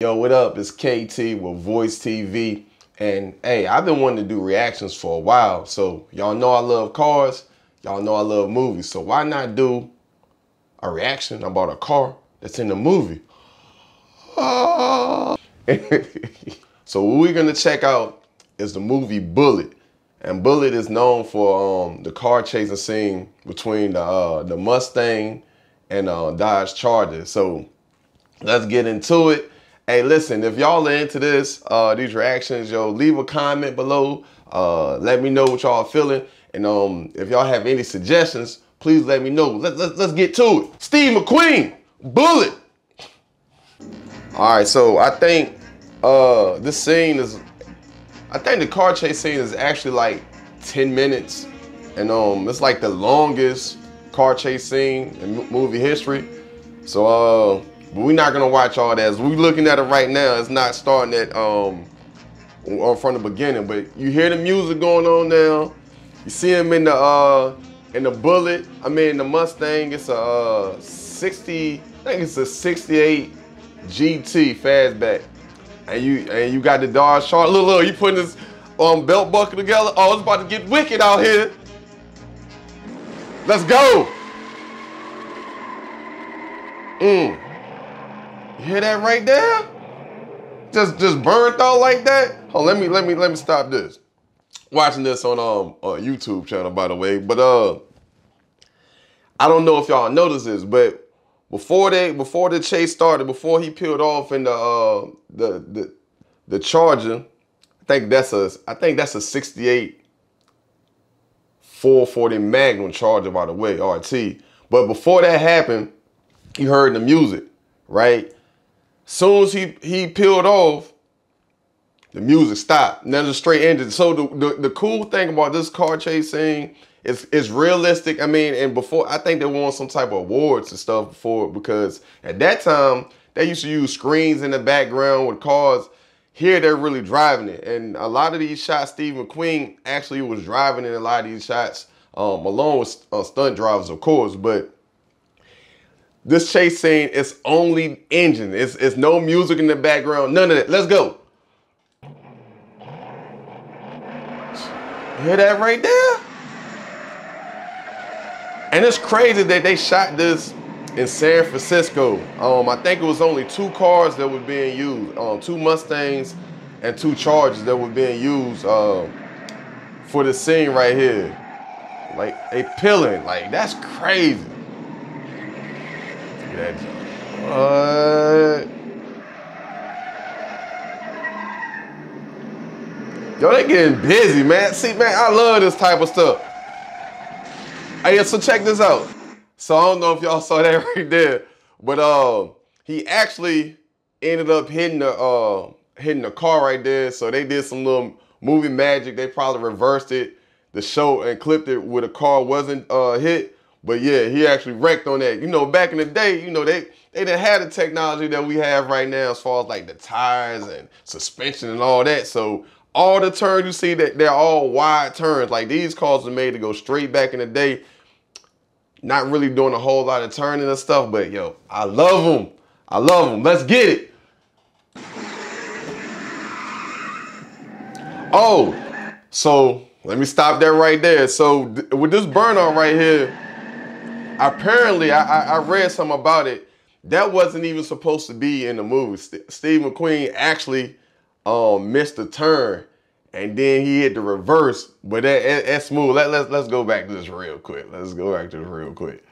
Yo, what up? It's KT with VoicedTV. And hey, I've been wanting to do reactions for a while. So y'all know I love cars. Y'all know I love movies. So why not do a reaction about a car that's in the movie? so what we're gonna check out is the movie Bullitt. And Bullitt is known for um, the car chasing scene between the, uh, the Mustang and uh, Dodge Charger. So let's get into it. Hey, listen, if y'all are into this, uh, these reactions, yo, leave a comment below. Uh, let me know what y'all are feeling. And um, if y'all have any suggestions, please let me know. Let, let, let's get to it. Steve McQueen, Bullitt. All right, so I think uh, this scene is, I think the car chase scene is actually like 10 minutes. And um, it's like the longest car chase scene in movie history. So uh, but we're not gonna watch all that. As we looking at it right now, it's not starting at um from the beginning. But you hear the music going on now. You see him in the uh in the Bullitt. I mean the Mustang. It's a uh, 60. I think it's a 68 GT fastback. And you and you got the Dodge Charger. Look, look, you putting this um belt buckle together. Oh, it's about to get wicked out here. Let's go. Mmm. You hear that right there? Just just burnt out like that? Oh, let me let me let me stop this. Watching this on um a YouTube channel, by the way. But uh I don't know if y'all noticed this, but before they before the chase started, before he peeled off in the uh the the the charger, I think that's a I think that's a 68 440 Magnum charger, by the way, RT. But before that happened, you heard the music, right? Soon as he he peeled off, the music stopped. Now the straight engine. So the, the, the cool thing about this car chase scene is it's realistic. I mean, and before I think they won some type of awards and stuff before because at that time they used to use screens in the background with cars. Here they're really driving it, and a lot of these shots, Steve McQueen actually was driving in a lot of these shots, um, along with uh, stunt drivers, of course. But this chase scene is only engine. It's, it's no music in the background, none of that. Let's go. Hear that right there? And it's crazy that they shot this in San Francisco. Um, I think it was only two cars that were being used, um, two Mustangs and two Chargers that were being used uh, for the scene right here. Like, a peeling, like that's crazy that What? Yo, they getting busy, man. See, man, I love this type of stuff. Hey, so check this out. So I don't know if y'all saw that right there, but uh, he actually ended up hitting the uh, hitting the car right there. So they did some little movie magic. They probably reversed it, the show, and clipped it where the car wasn't uh, hit. But yeah, he actually wrecked on that. You know, back in the day, you know, they they didn't have the technology that we have right now as far as like the tires and suspension and all that. So all the turns you see that they're all wide turns. Like these cars are made to go straight back in the day. Not really doing a whole lot of turning and stuff, but yo, I love them. I love them. Let's get it. Oh, so let me stop there right there. So with this burnout right here, apparently, I, I read something about it. That wasn't even supposed to be in the movie. St Steve McQueen actually um, missed the turn, and then he hit the reverse. But that, that, that's smooth. Let, let's let's go back to this real quick. Let's go back to this real quick.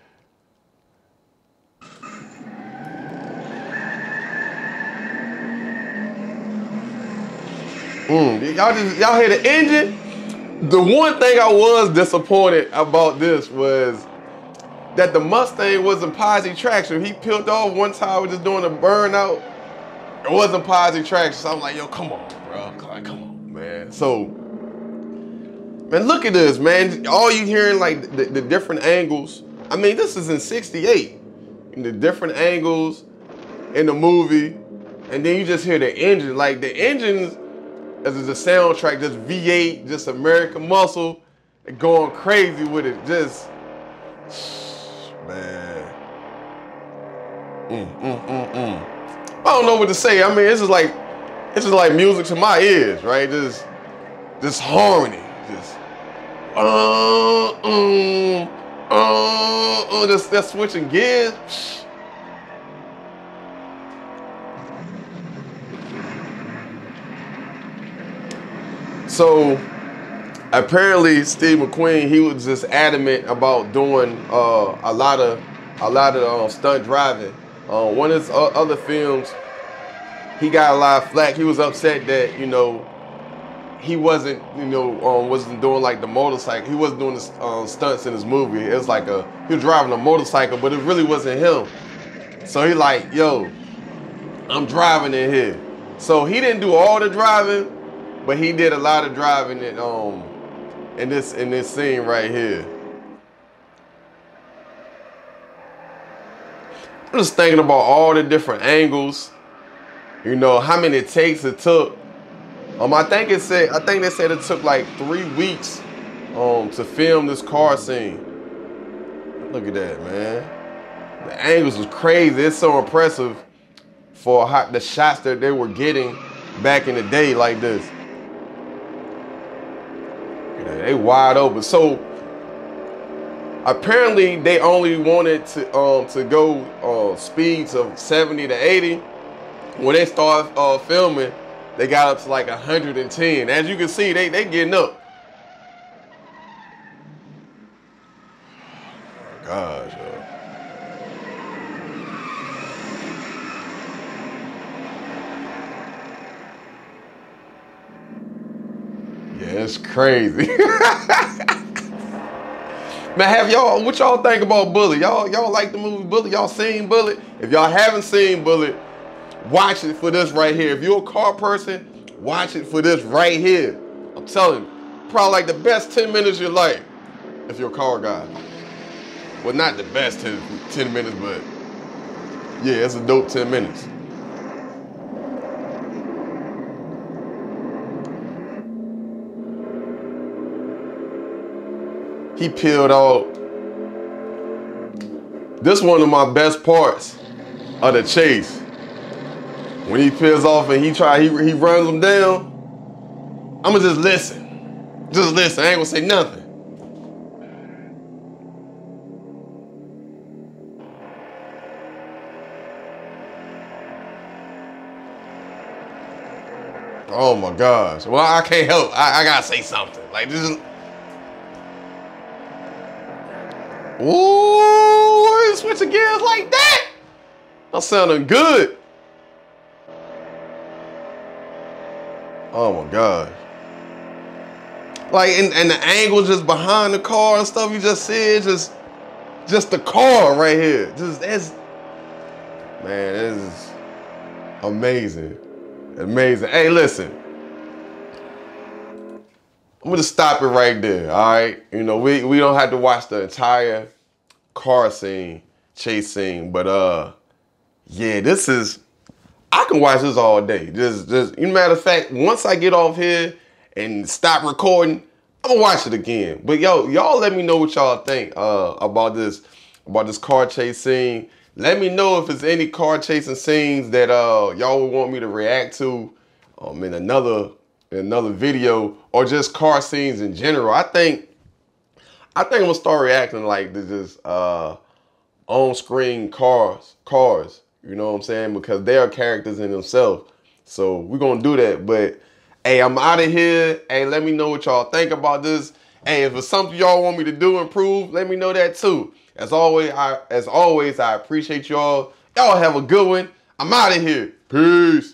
Mm, y'all just y'all hear the engine? The one thing I was disappointed about this was that the Mustang wasn't posi traction. He peeled off one time, was just doing a burnout. It wasn't posi traction. So I'm like, yo, come on, bro. Come on, man. So, man, look at this, man. All you hearing like the, the different angles. I mean, this is in 68. In the different angles in the movie. And then you just hear the engine. Like the engines as a soundtrack, just V8, just American muscle, going crazy with it. Just man. Mm, mm, mm, mm. don't know what to say. I mean, this is like it's just like music to my ears, right? This this harmony, just uh, um, uh, uh, just that switching gears. So apparently Steve McQueen, he was just adamant about doing uh, a lot of a lot of uh, stunt driving. Uh, one of his other films, he got a lot of flack. He was upset that you know he wasn't you know um, wasn't doing like the motorcycle. He wasn't doing the um, stunts in his movie. It was like a he was driving a motorcycle, but it really wasn't him. So he like, yo, I'm driving in here. So he didn't do all the driving, but he did a lot of driving in um in this in this scene right here. I'm just thinking about all the different angles. You know how many takes it took. Um, I think it said I think they said it took like three weeks um to film this car scene. Look at that, man. The angles was crazy. It's so impressive for how, the shots that they were getting back in the day like this. They wide open. So apparently they only wanted to um to go uh, speeds of 70 to 80. When they start uh, filming, they got up to like 110. As you can see, they they getting up. Oh gosh. It's crazy. Man, have y'all, what y'all think about Bullitt? Y'all, y'all like the movie Bullitt? Y'all seen Bullitt? If y'all haven't seen Bullitt, watch it for this right here. If you're a car person, watch it for this right here. I'm telling you, probably like the best 10 minutes of your life if you're a car guy. Well, not the best 10, 10 minutes, but yeah, it's a dope 10 minutes. He peeled out. This one of my best parts of the chase. When he peels off and he try, he, he runs them down, I'ma just listen. Just listen, I ain't gonna say nothing. Oh my gosh. Well, I can't help. I, I gotta say something. Like this is Ooh, switching gears like that. That's sounding good. Oh my God. Like, and, and the angle just behind the car and stuff you just said, just, just the car right here. Just, that's, man, this is amazing. Amazing. Hey, listen. I'm gonna stop it right there, all right? You know, we, we don't have to watch the entire car scene, chase scene, but uh, yeah, this is, I can watch this all day. Just, just, you know, matter of fact, once I get off here and stop recording, I'm gonna watch it again. But yo, y'all let me know what y'all think uh, about this, about this car chase scene. Let me know if there's any car chasing scenes that uh, y'all would want me to react to um, in another another video or just car scenes in general. I think I think I'm gonna start reacting like this is uh on-screen cars, cars. You know what I'm saying? Because they are characters in themselves. So we're gonna do that. But hey, I'm out of here. Hey, let me know what y'all think about this. Hey, if it's something y'all want me to do improve, let me know that too. As always, I as always, I appreciate y'all. Y'all have a good one. I'm out of here. Peace.